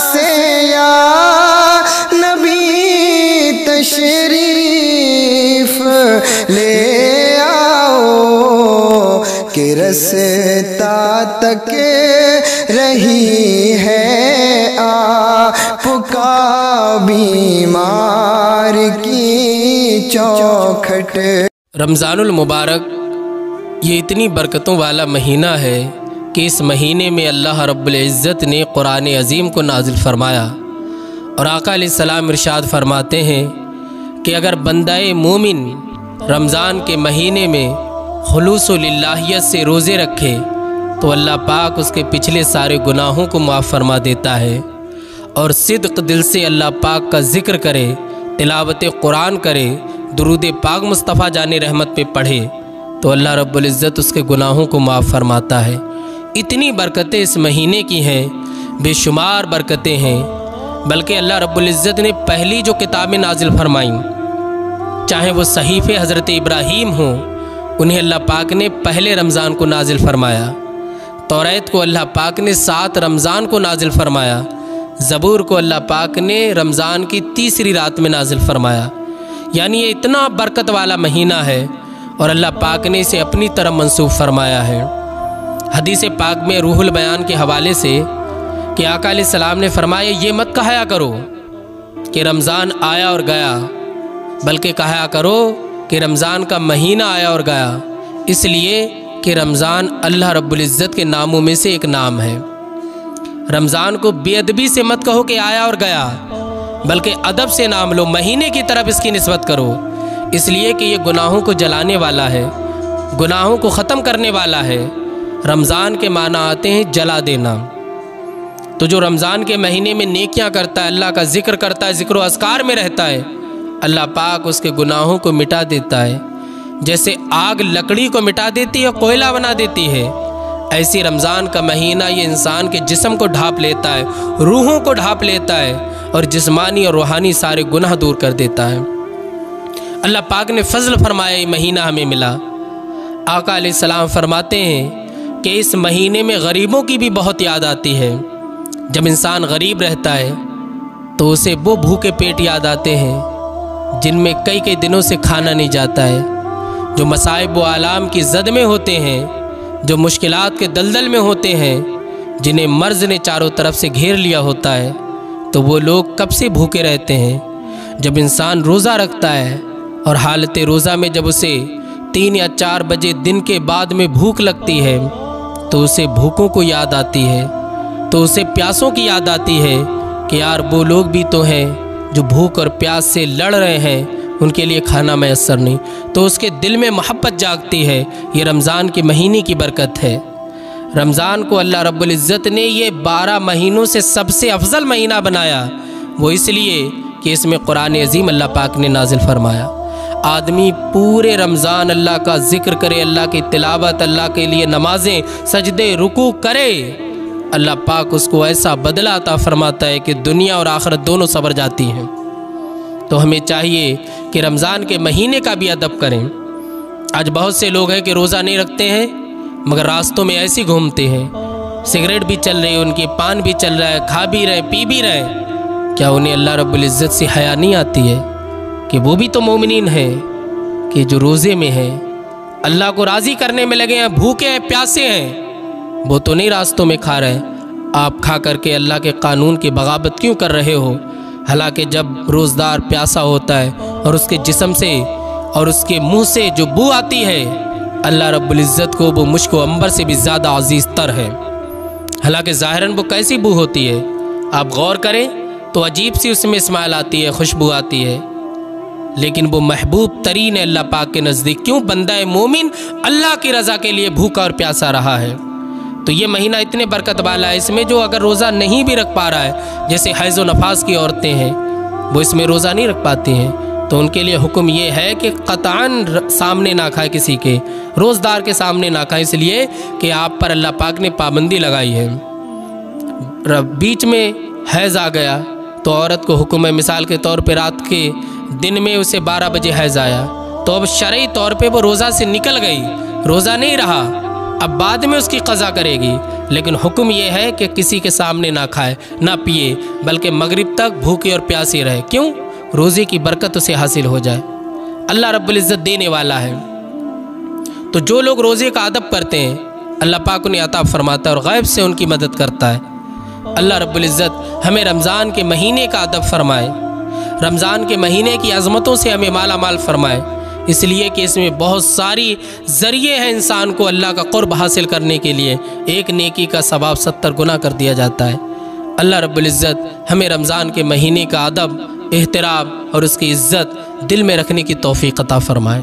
से या नबी तशरीफ़ ले आओ कि रसता तक रही है आपका बीमार की चौखट। रमज़ानुल मुबारक, ये इतनी बरकतों वाला महीना है कि इस महीने में अल्लाह रब्बुल इज़्ज़त ने कुरान अज़ीम को नाजिल फरमाया। और आका सलाम इरशाद फरमाते हैं कि अगर बंदाए मोमिन रमज़ान के महीने में खलूसलाहियत से रोज़े रखे तो अल्लाह पाक उसके पिछले सारे गुनाहों को माफ़ फरमा देता है। और सिद्क दिल से अल्लाह पाक का ज़िक्र करे, तिलावत कुरान करे, दरूद पाक मुस्तफ़ा जाने रहमत पे पढ़े तो अल्लाह रब्बुल इज़्ज़त उसके गुनाहों को माफ़ फरमाता है। इतनी बरकतें इस महीने की हैं, बेशुमार बरकतें हैं, बल्कि अल्लाह रब्बुल इज़्ज़त ने पहली जो किताबें नाजिल फरमाईं, चाहे वो सहीफ़ हज़रत इब्राहीम हो, उन्हें अल्लाह पाक ने पहले रमज़ान को नाजिल फरमाया। तौरेत को अल्लाह पाक ने सात रमज़ान को नाजिल फरमाया। ज़बूर को अल्लाह पाक ने रमज़ान की तीसरी रात में नाजिल फरमाया। यानी ये इतना बरकत वाला महीना है, और अल्लाह पाक ने इसे अपनी तरफ़ मंसूब फरमाया है। हदीस पाक में रूहुल बयान के हवाले से कि आका सलाम ने फरमाया, ये मत कहाया करो कि रमज़ान आया और गया, बल्कि कहा करो कि रमज़ान का महीना आया और गया, इसलिए कि रमज़ान अल्लाह रब्बुल इज़्ज़त के नामों में से एक नाम है। रमज़ान को बेअदबी से मत कहो कि आया और गया, बल्कि अदब से नाम लो, महीने की तरफ़ इसकी नस्बत करो, इसलिए कि ये गुनाहों को जलाने वाला है, गुनाहों को ख़त्म करने वाला है रमज़ान के माना आते हैं जला देना। तो जो रमज़ान के महीने में नेकियाँ करता है, अल्लाह का ज़िक्र करता है, ज़िक्र असकार में रहता है, अल्लाह पाक उसके गुनाहों को मिटा देता है। जैसे आग लकड़ी को मिटा देती है, कोयला बना देती है। ऐसी रमज़ान का महीना ये इंसान के जिस्म को ढाप लेता है, रूहों को ढाप लेता है और जिस्मानी और रूहानी सारे गुनाह दूर कर देता है। अल्लाह पाक ने फजल फरमाया, ये महीना हमें मिला। आका सलाम फरमाते हैं कि इस महीने में गरीबों की भी बहुत याद आती है। जब इंसान गरीब रहता है तो उसे वो भूखे पेट याद आते हैं, जिनमें कई कई दिनों से खाना नहीं जाता है। जो मसाइब व आलाम की जद में होते हैं, जो मुश्किलात के दलदल में होते हैं, जिन्हें मर्ज़ ने चारों तरफ़ से घेर लिया होता है तो वो लोग कब से भूखे रहते हैं? जब इंसान रोज़ा रखता है, और हालत रोज़ा में जब उसे तीन या चार बजे दिन के बाद में भूख लगती है तो उसे भूखों को याद आती है तो उसे प्यासों की याद आती है कि यार वो लोग भी तो हैं जो भूख और प्यास से लड़ रहे हैं, उनके लिए खाना मैसर नहीं। तो उसके दिल में मोहब्बत जागती है, ये रमज़ान के महीने की बरकत है। रमज़ान को अल्लाह रब्बुल इज़्ज़त ने ये बारह महीनों से सबसे अफजल महीना बनाया, वो इसलिए कि इसमें कुरान अजीम अल्लाह पाक ने नाजिल फरमाया। आदमी पूरे रमज़ान अल्लाह का ज़िक्र करे, अल्लाह की तिलावत, अल्लाह के लिए नमाजें, सजदे, रुकू करे। अल्लाह पाक उसको ऐसा बदला अता फरमाता है कि दुनिया और आखरत दोनों सबर जाती हैं। तो हमें चाहिए कि रमज़ान के महीने का भी अदब करें। आज बहुत से लोग हैं कि रोज़ा नहीं रखते हैं, मगर रास्तों में ऐसे घूमते हैं। सिगरेट भी चल रही है, उनकी पान भी चल रहा है, खा भी रहे पी भी रहे क्या उन्हें अल्लाह रब्बुल इज़्ज़त से हया नहीं आती है? कि वो भी तो मोमिन हैं, कि जो रोज़े में हैं। अल्लाह को राज़ी करने में लगे हैं, भूखे हैं, प्यासे हैं। वो तो नहीं रास्तों में खा रहे। आप खा करके अल्लाह के कानून की बगावत क्यों कर रहे हो? हालाँकि जब रोज़दार प्यासा होता है और उसके जिसम से और उसके मुँह से जो बू आती है, अल्लाह रब्बुल इज़्ज़त को वो मुश्को अंबर से भी ज़्यादा अज़ीज़ तर है। हालाँकि ज़ाहिरन वो कैसी बू होती है? आप गौर करें तो अजीब सी उसमें इस्माइल आती है, खुशबू आती है। लेकिन वो महबूब तरीन अल्लाह पाक के नज़दीक। क्यों? बंदा मोमिन, अल्लाह की रज़ा के लिए भूखा और प्यासा रहा है। तो ये महीना इतने बरकत वाला है, इसमें जो अगर रोज़ा नहीं भी रख पा रहा है, जैसे हैज़ नफाज की औरतें हैं, वो इसमें रोज़ा नहीं रख पाती हैं। तो उनके लिए हुक्म ये है कि कतान सामने ना खाए किसी के, रोज़दार के सामने ना खाए, इसलिए कि आप पर अल्लाह पाक ने पाबंदी लगाई है। बीच में हैज़ आ गया तो औरत को हुक्म है मिसाल के तौर पर रात के दिन में उसे 12 बजे हैज़ आया। तो अब शरई तौर पे वो रोज़ा से निकल गई। रोज़ा नहीं रहा। अब बाद में उसकी कज़ा करेगी। लेकिन हुक्म यह है कि किसी के सामने ना खाए, ना पिए, बल्कि मगरिब तक भूखे और प्यासी रहे। क्यों? रोज़े की बरकत उसे हासिल हो जाए। अल्लाह रब्बुल इज़्ज़त देने वाला है। तो जो लोग रोज़े का अदब करते हैं, अल्लाह पाक उन्हें अता फरमाता है और गैब से उनकी मदद करता है। अल्लाह रब्बुल इज़्ज़त हमें रमज़ान के महीने का अदब फरमाए। रमज़ान के महीने की अजमतों से हमें माला माल फरमाए। इसलिए कि इसमें बहुत सारी ज़रिए हैं इंसान को अल्लाह का क़ुर्ब हासिल करने के लिए। एक नेकी का सवाब सत्तर गुना कर दिया जाता है। अल्लाह रब्बुल इज़्ज़त हमें रमज़ान के महीने का अदब, एहतराम और उसकी इज़्ज़त दिल में रखने की तोफ़ी अता फ़रमाए।